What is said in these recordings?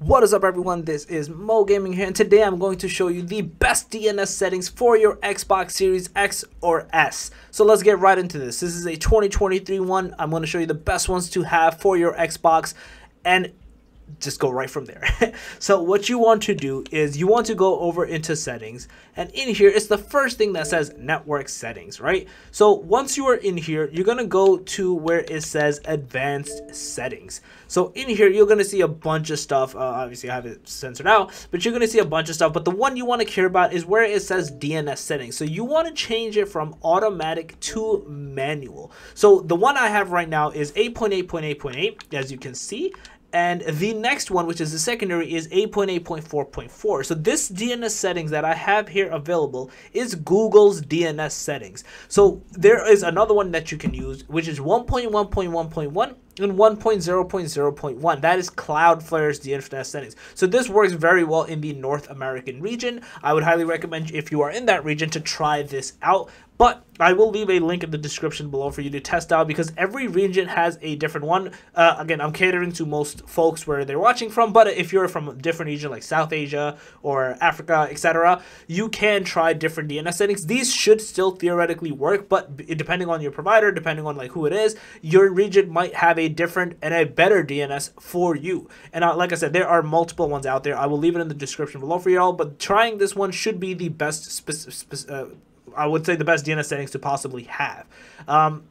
What is up everyone, this is Moe Gaming here and today I'm going to show you the best DNS settings for your Xbox Series X or S. So let's get right into this. This is a 2023 one. I'm going to show you the best ones to have for your Xbox and just go right from there. so what you want to do is you want to go over into settings and in here it's the first thing that says network settings, right? So once you are in here, you're going to go to where it says advanced settings. So in here, you're going to see a bunch of stuff. Uh, obviously I have it censored out, but you're going to see a bunch of stuff. But the one you want to care about is where it says DNS settings. So you want to change it from automatic to manual. So the one I have right now is 8.8.8.8 as you can see and the next one, which is the secondary, is 8.8.4.4. So this DNS settings that I have here available is Google's DNS settings. So there is another one that you can use, which is 1.1.1.1 and 1.0.0.1. That is Cloudflare's DNS settings. So this works very well in the North American region. I would highly recommend if you are in that region to try this out. But I will leave a link in the description below for you to test out because every region has a different one. Uh, again, I'm catering to most folks where they're watching from, but if you're from a different region like South Asia or Africa, etc., you can try different DNS settings. These should still theoretically work, but depending on your provider, depending on like who it is, your region might have a different and a better DNS for you. And uh, like I said, there are multiple ones out there. I will leave it in the description below for y'all, but trying this one should be the best uh, I would say the best DNS settings to possibly have. Um,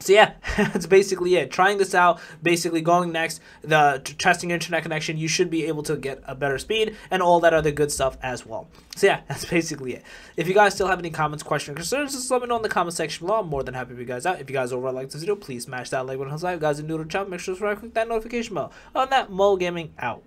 so yeah, that's basically it. Trying this out, basically going next, the testing your internet connection, you should be able to get a better speed and all that other good stuff as well. So yeah, that's basically it. If you guys still have any comments, questions, concerns, just let me know in the comment section below. I'm more than happy to you guys out. If you guys overall like this video, please smash that like button. If you guys are new to the channel, make sure to subscribe, click that notification bell. On that, Moe Gaming out.